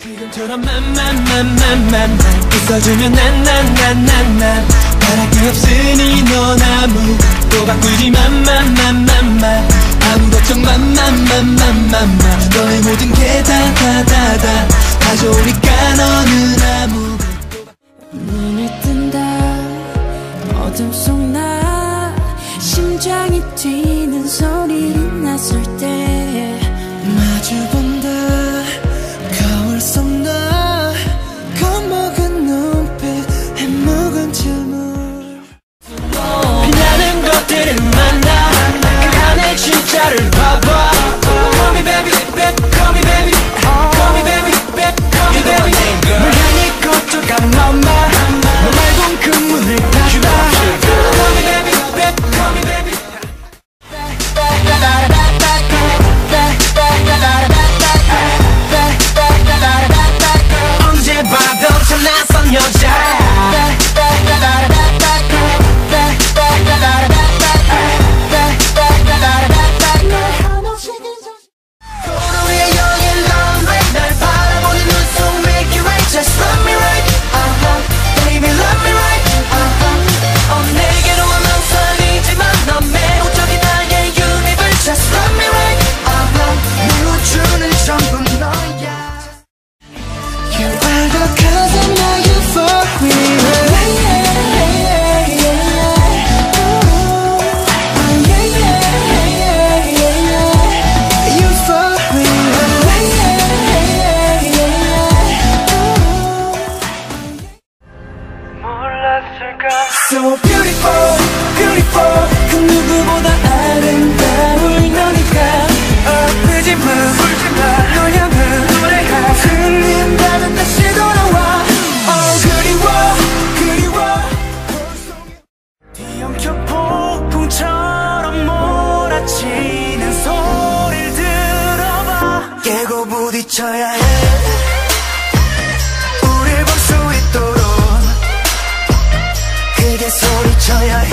지금처럼 만만만만만 웃어주면 난난난난난 바랄 게 없으니 넌 아무도 바꾸지 만만만만만 아무 걱정 만만만만만만 너의 모든 게 다 다 다다 다 좋으니까 너는 아무 눈을 뜬다. 어둠 속나 심장이 뛰는 소리를 났을 때 부딪혀야 해. 우릴 볼 수 있도록 크게 소리쳐야 해